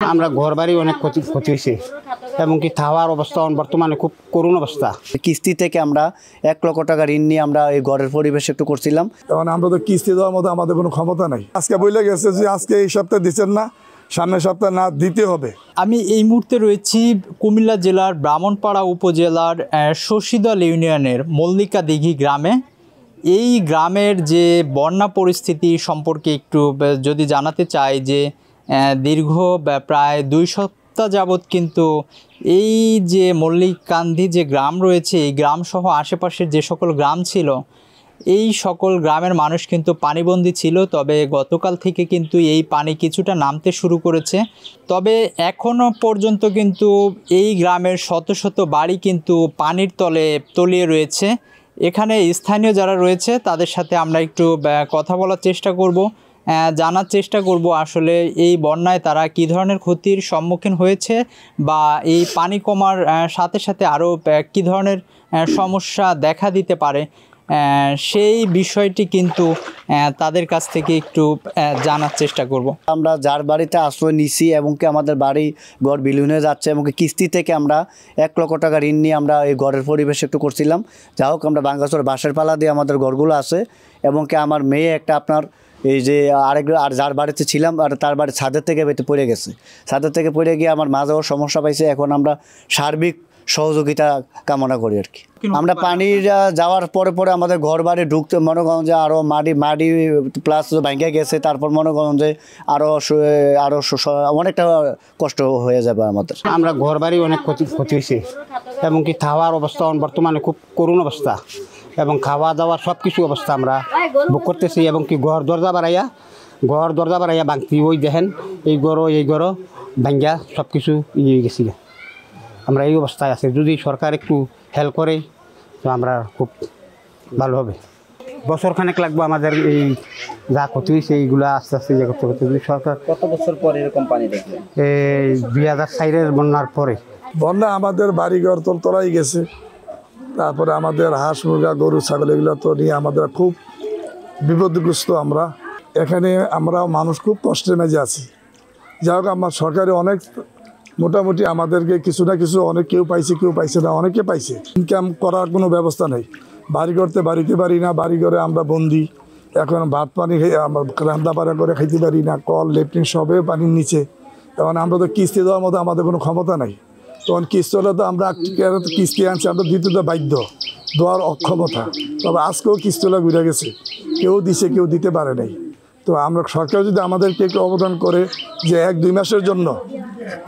আমরা ঘর বাড়ি অনেক ক্ষতি ক্ষতি হয়েছে এমনকি খাওয়ার অবস্থা বর্তমানে খুব করুণ অবস্থা। কিস্তি থেকে আমরা এক লক্ষ টাকা ঋণ নিয়ে আমরা এই ঘরের পরিবেশ একটু করছিলাম। কারণ আমরা তো কিস্তি দেওয়ার মতো আমাদের কোনো ক্ষমতা নাই। আজকে বলে গেছে যে আজকে এই সপ্তাহে দিচ্ছেন না সামনের সপ্তাহে না দিতে হবে। আমি এই মুহূর্তে রয়েছি কুমিল্লা জেলার ব্রাহ্মণপাড়া উপজেলার শশীদল ইউনিয়নের মল্লিকা দিঘি গ্রামে। এই গ্রামের যে বন্যা পরিস্থিতি সম্পর্কে একটু যদি জানাতে চাই যে দীর্ঘ প্রায় দুই সপ্তাহ যাবৎ কিন্তু এই যে মল্লিকান্দি যে গ্রাম রয়েছে, এই গ্রাম সহ আশেপাশের যে সকল গ্রাম ছিল, এই সকল গ্রামের মানুষ কিন্তু পানিবন্দী ছিল। তবে গতকাল থেকে কিন্তু এই পানি কিছুটা নামতে শুরু করেছে। তবে এখনও পর্যন্ত কিন্তু এই গ্রামের শত শত বাড়ি কিন্তু পানির তলে তলিয়ে রয়েছে। এখানে স্থানীয় যারা রয়েছে, তাদের সাথে আমরা একটু কথা বলার চেষ্টা করব। জানার চেষ্টা করব আসলে এই বন্যায় তারা কী ধরনের ক্ষতির সম্মুখীন হয়েছে বা এই পানি কমার সাথে সাথে আরও কী ধরনের সমস্যা দেখা দিতে পারে সেই বিষয়টি কিন্তু তাদের কাছ থেকে একটু জানার চেষ্টা করব। আমরা যার বাড়িতে আশ্রয় নিছি এবং কি আমাদের বাড়ি ঘর বিলীন যাচ্ছে এবং কিস্তি থেকে আমরা এক লক্ষ টাকা ঋণ নিয়ে আমরা এই ঘরের পরিবেশ একটু করছিলাম। যা হোক, আমরা বাঙ্গাসর বাঁশের পালা দিয়ে আমাদের ঘরগুলো আছে এবং কি আমার মেয়ে একটা আপনার এই যে আরেক আর যার বাড়িতে ছিলাম আর তার বাড়ি ছাদের থেকে বেঁধে পড়ে গেছে। ছাদের থেকে পড়ে গিয়ে আমার মা যাওয়ার সমস্যা পাইছে এখন আমরা সার্বিক সহযোগিতা কামনা করি আর কি। আমরা পানির আহ, যাওয়ার পরে পরে আমাদের ঘর বাড়ি ঢুকতে মনে করেন যে আরও মাটি মাটি প্লাস ভেঙে গেছে তারপর মনে করেন যে আরও আরও অনেকটা কষ্ট হয়ে যাবে আমাদের। আমরা ঘর বাড়ি অনেক ক্ষতি ক্ষতি হয়েছে। এমনকি থাওয়ার অবস্থা বর্তমানে খুব করুণ অবস্থা। এবং খাওয়া দাওয়া সব কিছু অবস্থা আমরা বুক করতেছি এবং কি ঘর দরজা বাড়াইয়া ঘর দরজা বাড়াইয়া বাংতি ওই দেখেন এই গরো এই গরো ভাঙ্গা সব কিছু ইয়ে গেছি গে। আমরা এই অবস্থায় আছি। যদি সরকার একটু হেল্প করে তো আমরা খুব ভালো হবে। বছর খানেক লাগবে আমাদের এই যা ক্ষতি হয়েছে এইগুলা আস্তে আস্তে ইয়ে করতে করতে। যদি সরকার কত বছর পরে এরকম পানি দেখলেন এই দুই হাজার সাইডের বন্যার পরে। বন্যা আমাদের বাড়িঘর তো তলাই গেছে। তারপরে আমাদের হাঁস, মুরগা, গরু, ছাগল, এগুলো তো নিয়ে আমাদের খুব বিপদগ্রস্ত আমরা। এখানে আমরা মানুষ খুব কষ্টের মেজে আছি। যাই হোক, আমার সরকারে অনেক মোটামুটি আমাদেরকে কিছু না কিছু অনেক কেউ পাইছে কেউ পাইছে না, অনেকে পাইছে। ইনকাম করার কোনো ব্যবস্থা নেই। বাড়ি করতে বাড়িতে পারি না, বাড়ি ঘরে আমরা বন্দি। এখন ভাত পানি আমরা রান্না বাড়া করে খাইতে পারি না, কল লেট্রিন সবে পানির নিচে। এখন আমরা তো কিস্তি দেওয়ার মতো আমাদের কোনো ক্ষমতা নাই। তখন কিস্তি হলে তো আমরা কিস্তি আনছি আমরা দিতে তো বাধ্য। দেওয়ার অক্ষমতা। তবে আজকেও কিস্তি হলে ঘুরে গেছে। কেউ দিছে, কেউ দিতে পারে নাই। তো আমরা সরকার যদি আমাদেরকে একটু অবদান করে যে এক, দুই মাসের জন্য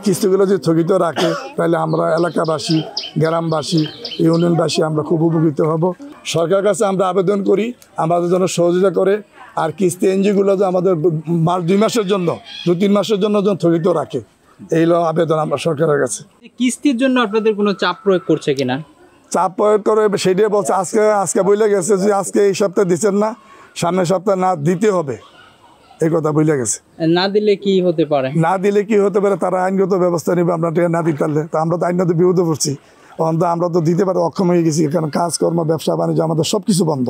কিস্তিগুলো যদি স্থগিত রাখে, তাহলে আমরা এলাকাবাসী, গ্রামবাসী, ইউনিয়নবাসী আমরা খুব উপকৃত হব। সরকারের কাছে আমরা আবেদন করি, আমাদের জন্য সহযোগিতা করে, আর কিস্তি এনজিওগুলো যে আমাদের মাস, দুই মাসের জন্য, দু, তিন মাসের জন্য যেন স্থগিত রাখে। এই হলো আবেদন আমরা সরকারের কাছে। কিস্তির জন্য আপনাদের কোনো চাপ প্রয়োগ করছে কিনা? চাপ প্রয়োগ করে সেটাই বলছে আজকে আজকে বলে গেছে যে আজকে এই সপ্তাহে দিচ্ছেন না সামনের সপ্তাহে না দিতে হবে। এই কথা বলে গেছে। না দিলে কি হতে পারে? না দিলে কি হতে পারে তারা আইনগত ব্যবস্থা নেবে আমরা না দিতে পারলে। তো আমরা তো আইনত বিরুদ্ধে পড়ছি। তখন তো আমরা তো দিতে পারি অক্ষম হয়ে গেছি কারণ কাজকর্ম ব্যবসা বাণিজ্য আমাদের সব কিছু বন্ধ।